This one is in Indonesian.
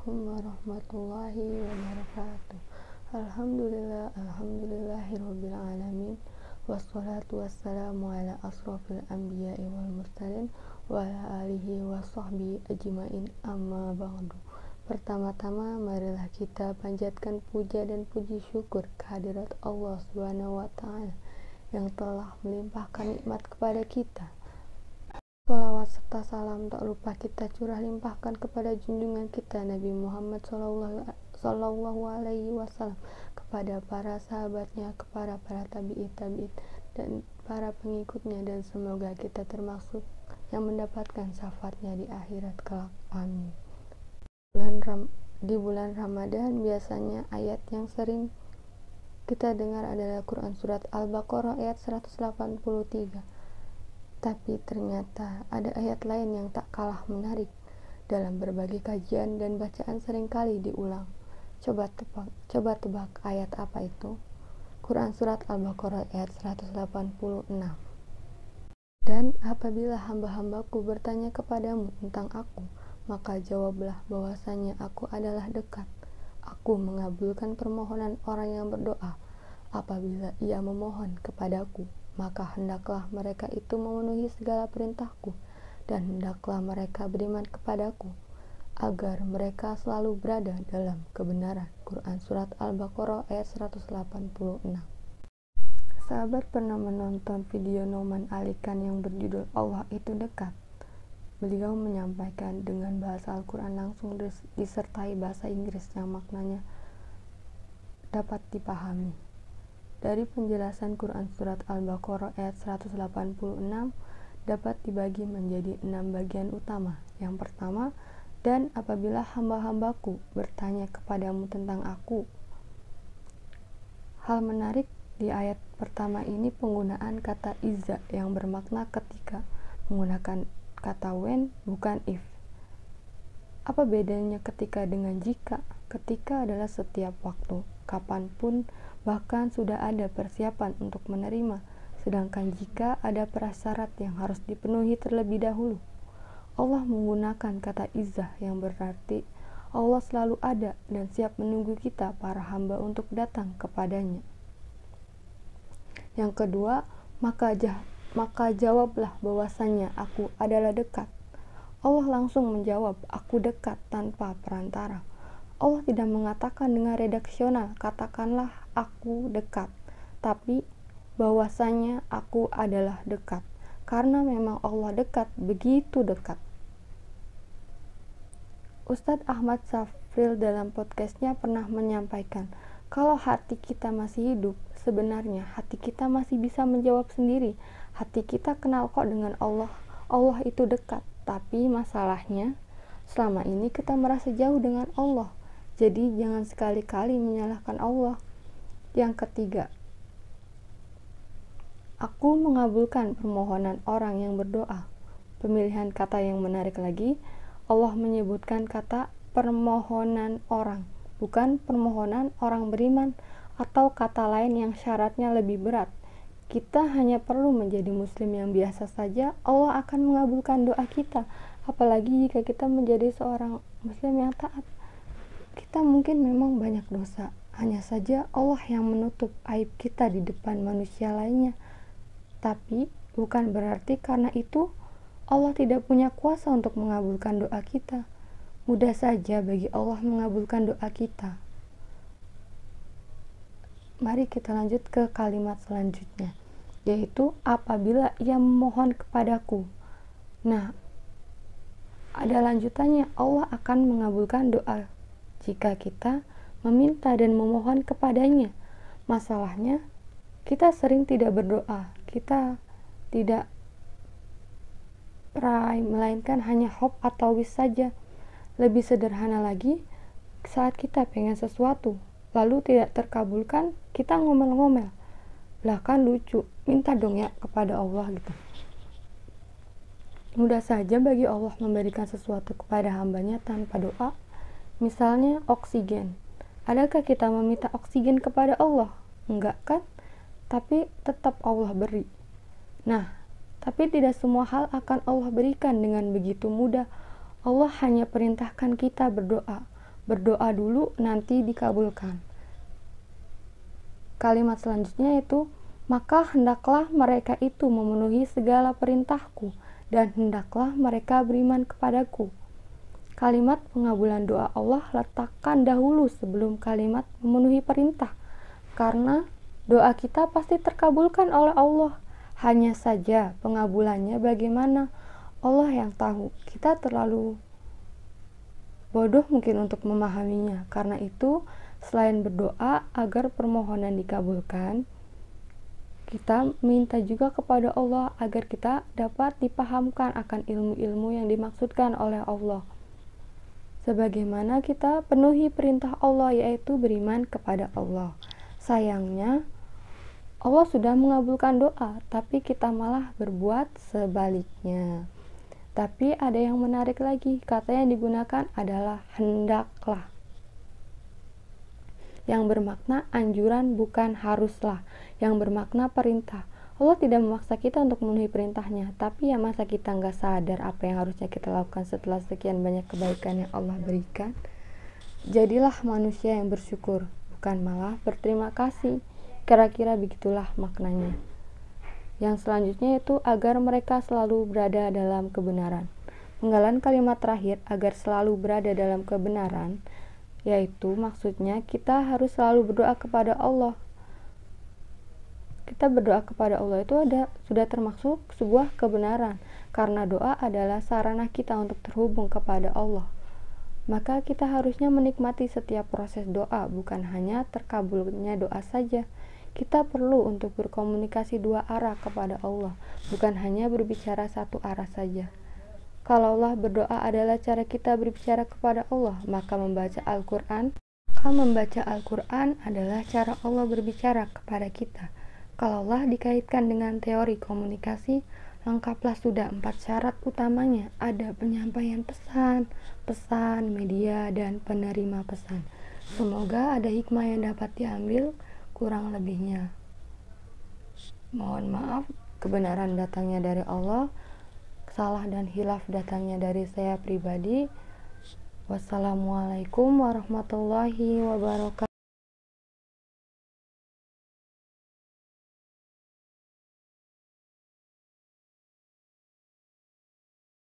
Assalamualaikum warahmatullahi wabarakatuh. Alhamdulillah Alhamdulillahirabbil alamin Wassalatu wassalamu ala asrafil anbiya'i wal mursalin Wa ala alihi wa sahbihi ajmain. Amma ba'du. Pertama-tama marilah kita panjatkan puja dan puji syukur kehadirat Allah Subhanahu wa taala yang telah melimpahkan nikmat kepada kita serta salam tak lupa kita curah limpahkan kepada junjungan kita Nabi Muhammad Sallallahu Alaihi Wasallam kepada para sahabatnya, kepada para tabi'in tabi'in dan para pengikutnya dan semoga kita termasuk yang mendapatkan syafaatnya di akhirat kelak. Amin. Bulan Ram di bulan Ramadan biasanya ayat yang sering kita dengar adalah Quran surat Al-Baqarah ayat 183 tapi ternyata ada ayat lain yang tak kalah menarik dalam berbagai kajian dan bacaan sering kali diulang. Coba tebak, coba tebak ayat apa itu? Quran Surat Al-Baqarah ayat 186 Dan apabila hamba-hambaku bertanya kepadamu tentang aku, maka jawablah bahwasanya aku adalah dekat. Aku mengabulkan permohonan orang yang berdoa apabila ia memohon kepadaku maka hendaklah mereka itu memenuhi segala perintahku dan hendaklah mereka beriman kepadaku agar mereka selalu berada dalam kebenaran. Quran Surat Al-Baqarah ayat 186 Sahabat pernah menonton video Noman Alikan yang berjudul Allah itu dekat. Beliau menyampaikan dengan bahasa Al-Quran langsung disertai bahasa Inggris yang maknanya dapat dipahami. Dari penjelasan Quran Surat Al-Baqarah ayat 186 dapat dibagi menjadi enam bagian utama. Yang pertama, dan apabila hamba-hambaku bertanya kepadamu tentang aku. Hal menarik di ayat pertama ini penggunaan kata iza yang bermakna ketika menggunakan kata when bukan if. Apa bedanya ketika dengan jika? Ketika adalah setiap waktu, kapan pun bahkan sudah ada persiapan untuk menerima, sedangkan jika ada prasyarat yang harus dipenuhi terlebih dahulu. Allah menggunakan kata izah yang berarti Allah selalu ada dan siap menunggu kita para hamba untuk datang kepadanya. Yang kedua, maka jah, maka jawablah bahwasanya aku adalah dekat. Allah langsung menjawab, aku dekat tanpa perantara. Allah tidak mengatakan dengan redaksional, katakanlah aku dekat, tapi bahwasanya aku adalah dekat. Karena memang Allah dekat, begitu dekat. Ustadz Ahmad Safril dalam podcastnya pernah menyampaikan, kalau hati kita masih hidup, sebenarnya hati kita masih bisa menjawab sendiri. Hati kita kenal kok dengan Allah. Allah itu dekat, tapi masalahnya selama ini kita merasa jauh dengan Allah jadi jangan sekali-kali menyalahkan Allah. Yang ketiga, aku mengabulkan permohonan orang yang berdoa. Pemilihan kata yang menarik lagi, Allah menyebutkan kata permohonan orang, bukan permohonan orang beriman atau kata lain yang syaratnya lebih berat. Kita hanya perlu menjadi muslim yang biasa saja, Allah akan mengabulkan doa kita, apalagi jika kita menjadi seorang muslim yang taat. Kita mungkin memang banyak dosa, hanya saja Allah yang menutup aib kita di depan manusia lainnya. Tapi bukan berarti karena itu Allah tidak punya kuasa untuk mengabulkan doa kita. Mudah saja bagi Allah mengabulkan doa kita. Mari kita lanjut ke kalimat selanjutnya, yaitu apabila ia memohon kepadaku. Nah, ada lanjutannya, Allah akan mengabulkan doa jika kita meminta dan memohon kepadanya. Masalahnya, kita sering tidak berdoa, kita tidak pray, melainkan hanya hop atau wis saja. Lebih sederhana lagi, saat kita pengen sesuatu, lalu tidak terkabulkan, kita ngomel-ngomel. Bahkan lucu, minta dong ya kepada Allah gitu. Mudah saja bagi Allah memberikan sesuatu kepada hambanya tanpa doa, Misalnya oksigen. Adakah kita meminta oksigen kepada Allah? Enggak kan? Tapi tetap Allah beri. Nah, tapi tidak semua hal akan Allah berikan dengan begitu mudah. Allah hanya perintahkan kita berdoa. berdoa dulu nanti dikabulkan. Kalimat selanjutnya itu maka hendaklah mereka itu memenuhi segala perintahku dan hendaklah mereka beriman kepadaku. Kalimat pengabulan doa Allah letakkan dahulu sebelum kalimat memenuhi perintah karena doa kita pasti terkabulkan oleh Allah. Hanya saja pengabulannya bagaimana Allah yang tahu. Kita terlalu bodoh mungkin untuk memahaminya. Karena itu, selain berdoa agar permohonan dikabulkan, kita minta juga kepada Allah agar kita dapat dipahamkan akan ilmu-ilmu yang dimaksudkan oleh Allah. Sebagaimana kita penuhi perintah Allah yaitu beriman kepada Allah. Sayangnya, Allah sudah mengabulkan doa, tapi kita malah berbuat sebaliknya. Tapi ada yang menarik lagi, kata yang digunakan adalah hendaklah. Yang bermakna anjuran bukan haruslah, yang bermakna perintah. Allah tidak memaksa kita untuk memenuhi perintahnya, tapi ya masa kita nggak sadar apa yang harusnya kita lakukan setelah sekian banyak kebaikan yang Allah berikan. Jadilah manusia yang bersyukur, bukan malah berterima kasih. Kira-kira begitulah maknanya. Yang selanjutnya itu agar mereka selalu berada dalam kebenaran. Penggalan kalimat terakhir agar selalu berada dalam kebenaran yaitu maksudnya kita harus selalu berdoa kepada Allah. Kita berdoa kepada Allah itu ada sudah termasuk sebuah kebenaran karena doa adalah sarana kita untuk terhubung kepada Allah maka kita harusnya menikmati setiap proses doa, bukan hanya terkabulnya doa saja, kita perlu untuk berkomunikasi dua arah kepada Allah, bukan hanya berbicara satu arah saja. Kalau Allah berdoa adalah cara kita berbicara kepada Allah, maka membaca Al-Quran kalau membaca Al-Quran adalah cara Allah berbicara kepada kita. Kalau Allah dikaitkan dengan teori komunikasi, lengkaplah sudah empat syarat utamanya. Ada penyampaian pesan, pesan, media, dan penerima pesan. Semoga ada hikmah yang dapat diambil kurang lebihnya mohon maaf kebenaran datangnya dari Allah salah dan hilaf datangnya dari saya pribadi wassalamualaikum warahmatullahi wabarakatuh